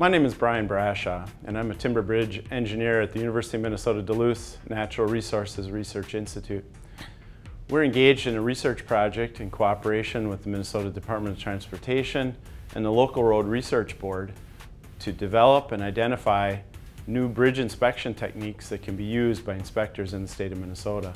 My name is Brian Brashaw, and I'm a timber bridge engineer at the University of Minnesota Duluth Natural Resources Research Institute. We're engaged in a research project in cooperation with the Minnesota Department of Transportation and the Local Road Research Board to develop and identify new bridge inspection techniques that can be used by inspectors in the state of Minnesota.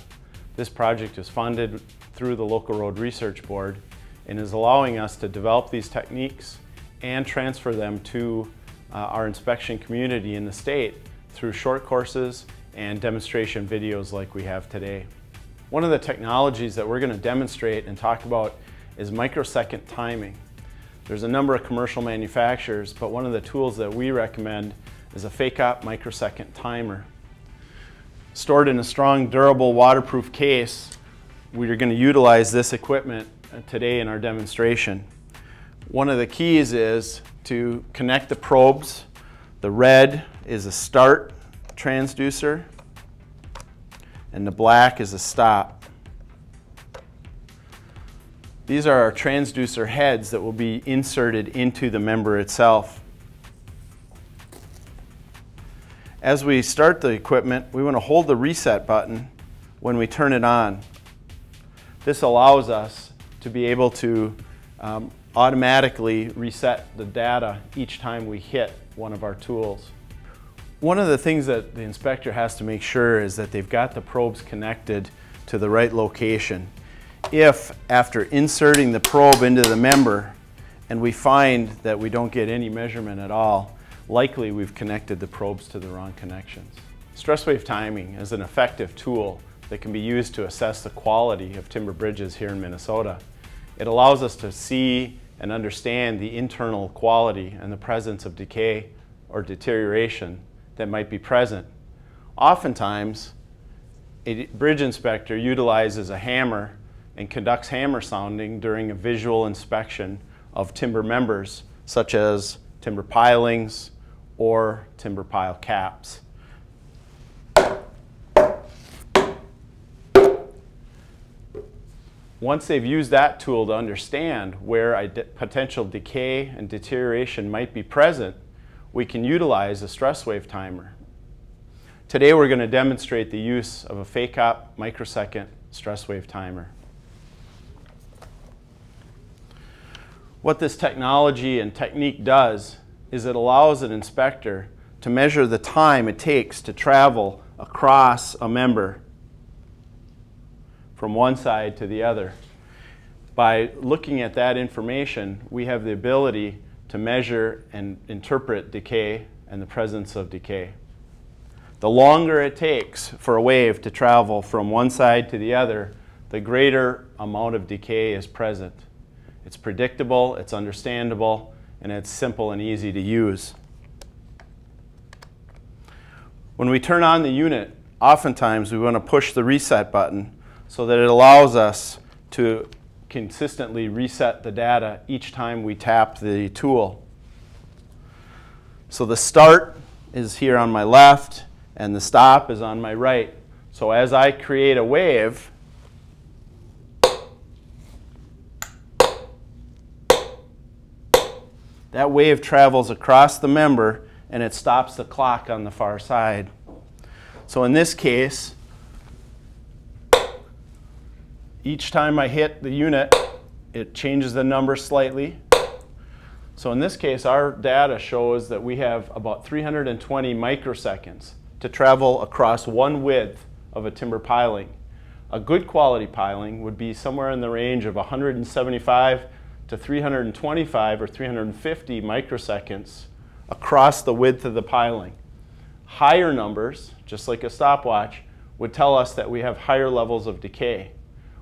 This project is funded through the Local Road Research Board and is allowing us to develop these techniques and transfer them to uh, our inspection community in the state through short courses and demonstration videos like we have today. One of the technologies that we're going to demonstrate and talk about is microsecond timing. There's a number of commercial manufacturers, but one of the tools that we recommend is a Fakopp microsecond timer. Stored in a strong, durable, waterproof case, we are going to utilize this equipment today in our demonstration. One of the keys is to connect the probes. The red is a start transducer and the black is a stop. These are our transducer heads that will be inserted into the member itself. As we start the equipment, we want to hold the reset button when we turn it on. This allows us to be able to um, automatically reset the data each time we hit one of our tools. One of the things that the inspector has to make sure is that they've got the probes connected to the right location. If after inserting the probe into the member and we find that we don't get any measurement at all, likely we've connected the probes to the wrong connections. Stress wave timing is an effective tool that can be used to assess the quality of timber bridges here in Minnesota. It allows us to see and understand the internal quality and the presence of decay or deterioration that might be present. Oftentimes, a bridge inspector utilizes a hammer and conducts hammer sounding during a visual inspection of timber members, such as timber pilings or timber pile caps. Once they've used that tool to understand where potential decay and deterioration might be present, we can utilize a stress wave timer. Today we're going to demonstrate the use of a Fakopp microsecond stress wave timer. What this technology and technique does is it allows an inspector to measure the time it takes to travel across a member from one side to the other. By looking at that information, we have the ability to measure and interpret decay and the presence of decay. The longer it takes for a wave to travel from one side to the other, the greater amount of decay is present. It's predictable, it's understandable, and it's simple and easy to use. When we turn on the unit, oftentimes we want to push the reset button so that it allows us to consistently reset the data each time we tap the tool. So the start is here on my left and the stop is on my right. So as I create a wave, that wave travels across the member and it stops the clock on the far side. So in this case, each time I hit the unit, it changes the number slightly. So in this case, our data shows that we have about 320 microseconds to travel across one width of a timber piling. A good quality piling would be somewhere in the range of 175 to 325 or 350 microseconds across the width of the piling. Higher numbers, just like a stopwatch, would tell us that we have higher levels of decay.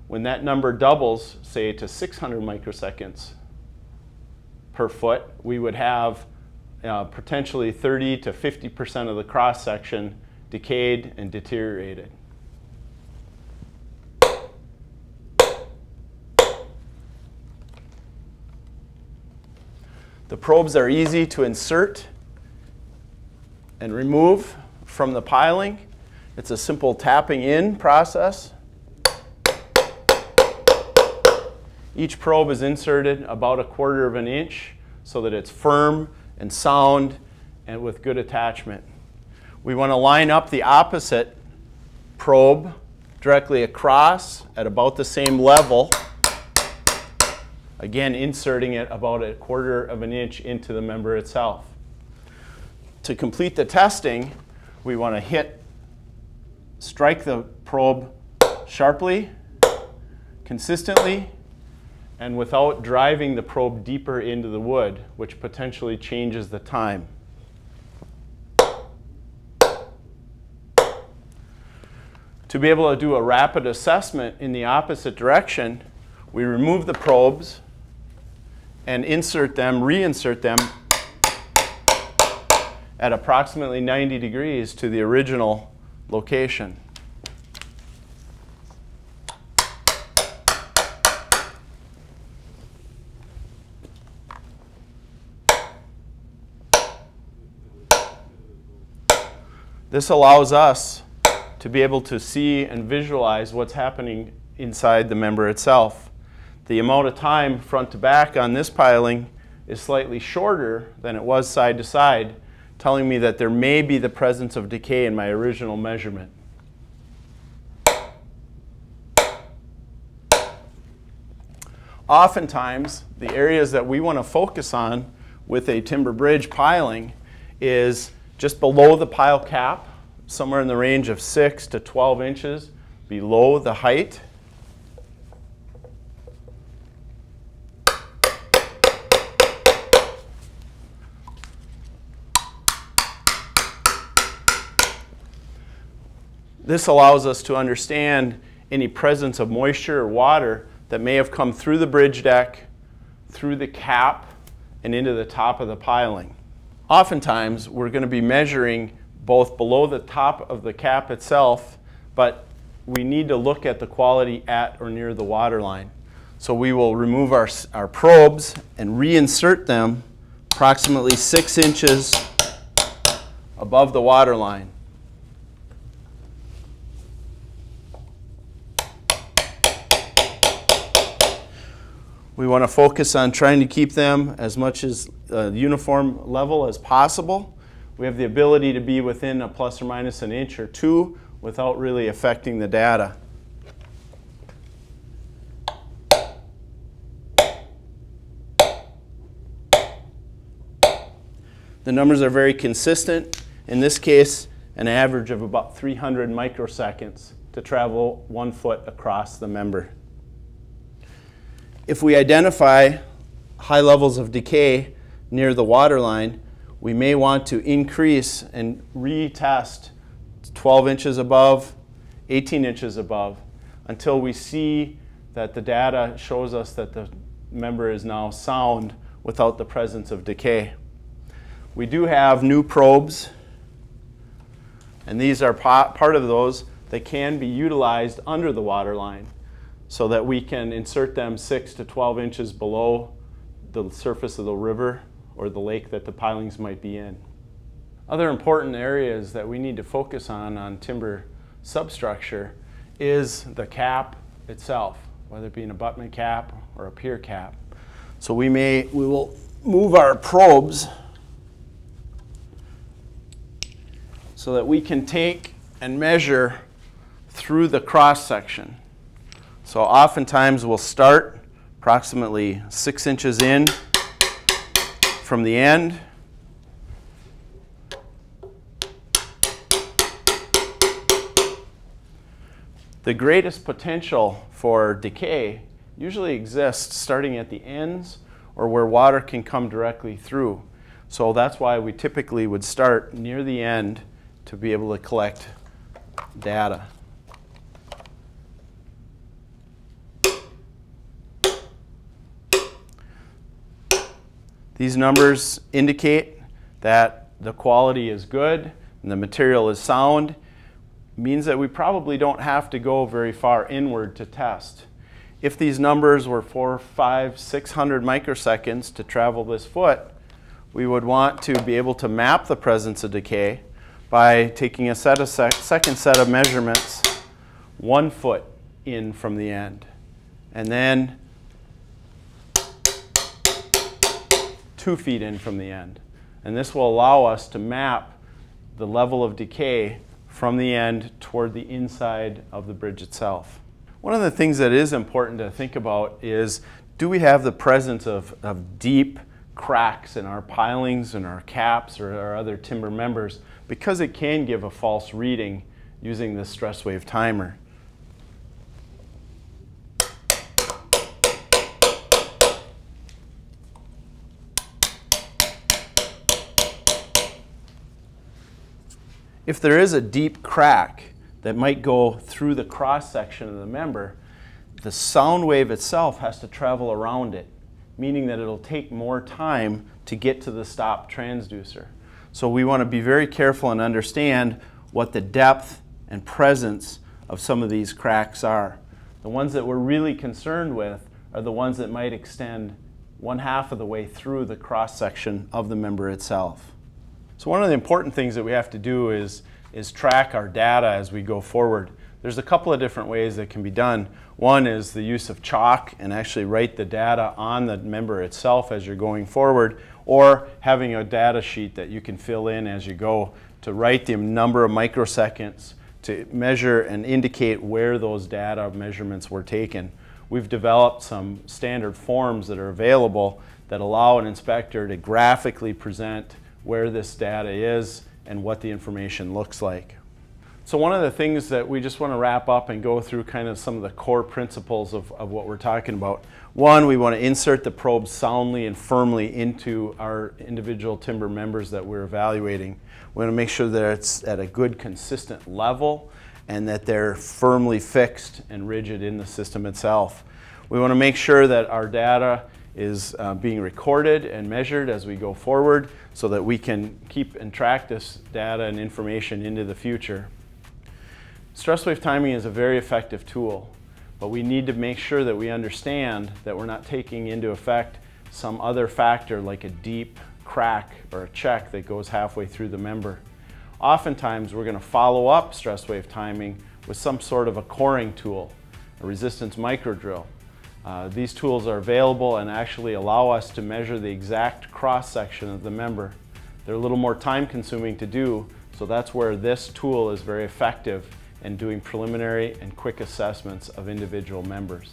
When that number doubles, say to 600 microseconds per foot, we would have uh, potentially 30 to 50% of the cross section decayed and deteriorated. The probes are easy to insert and remove from the piling. It's a simple tapping in process. Each probe is inserted about a quarter of an inch so that it's firm and sound and with good attachment. We want to line up the opposite probe directly across at about the same level. Again, inserting it about a quarter of an inch into the member itself. To complete the testing, we want to hit, strike the probe sharply, consistently, and without driving the probe deeper into the wood, which potentially changes the time. To be able to do a rapid assessment in the opposite direction, we remove the probes and insert them, reinsert them at approximately 90 degrees to the original location. This allows us to be able to see and visualize what's happening inside the member itself. The amount of time front to back on this piling is slightly shorter than it was side to side, telling me that there may be the presence of decay in my original measurement. Oftentimes, the areas that we want to focus on with a timber bridge piling is just below the pile cap somewhere in the range of 6 to 12 inches below the height. This allows us to understand any presence of moisture or water that may have come through the bridge deck, through the cap, and into the top of the piling. Oftentimes, we're going to be measuring both below the top of the cap itself, but we need to look at the quality at or near the water line. So we will remove our, our probes and reinsert them approximately six inches above the water line. We want to focus on trying to keep them as much as uh, uniform level as possible. We have the ability to be within a plus or minus an inch or two without really affecting the data. The numbers are very consistent. In this case, an average of about 300 microseconds to travel one foot across the member. If we identify high levels of decay near the water line, we may want to increase and retest 12 inches above, 18 inches above, until we see that the data shows us that the member is now sound without the presence of decay. We do have new probes, and these are part of those that can be utilized under the water line so that we can insert them 6 to 12 inches below the surface of the river or the lake that the pilings might be in. Other important areas that we need to focus on on timber substructure is the cap itself, whether it be an abutment cap or a pier cap. So we may, we will move our probes so that we can take and measure through the cross section. So oftentimes we'll start approximately six inches in from the end. The greatest potential for decay usually exists starting at the ends or where water can come directly through. So that's why we typically would start near the end to be able to collect data. These numbers indicate that the quality is good and the material is sound. means that we probably don't have to go very far inward to test. If these numbers were four, five, 600 microseconds to travel this foot, we would want to be able to map the presence of decay by taking a set of sec second set of measurements one foot in from the end. And then two feet in from the end. And this will allow us to map the level of decay from the end toward the inside of the bridge itself. One of the things that is important to think about is do we have the presence of, of deep cracks in our pilings and our caps or our other timber members because it can give a false reading using the stress wave timer. If there is a deep crack that might go through the cross section of the member, the sound wave itself has to travel around it, meaning that it'll take more time to get to the stop transducer. So we want to be very careful and understand what the depth and presence of some of these cracks are. The ones that we're really concerned with are the ones that might extend one half of the way through the cross section of the member itself. So one of the important things that we have to do is, is track our data as we go forward. There's a couple of different ways that can be done. One is the use of chalk and actually write the data on the member itself as you're going forward, or having a data sheet that you can fill in as you go to write the number of microseconds to measure and indicate where those data measurements were taken. We've developed some standard forms that are available that allow an inspector to graphically present where this data is and what the information looks like. So one of the things that we just want to wrap up and go through kind of some of the core principles of, of what we're talking about. One, we want to insert the probe soundly and firmly into our individual timber members that we're evaluating. We want to make sure that it's at a good consistent level and that they're firmly fixed and rigid in the system itself. We want to make sure that our data is uh, being recorded and measured as we go forward so that we can keep and track this data and information into the future. Stress wave timing is a very effective tool, but we need to make sure that we understand that we're not taking into effect some other factor like a deep crack or a check that goes halfway through the member. Oftentimes we're going to follow up stress wave timing with some sort of a coring tool, a resistance micro drill. Uh, these tools are available and actually allow us to measure the exact cross section of the member. They're a little more time consuming to do, so that's where this tool is very effective in doing preliminary and quick assessments of individual members.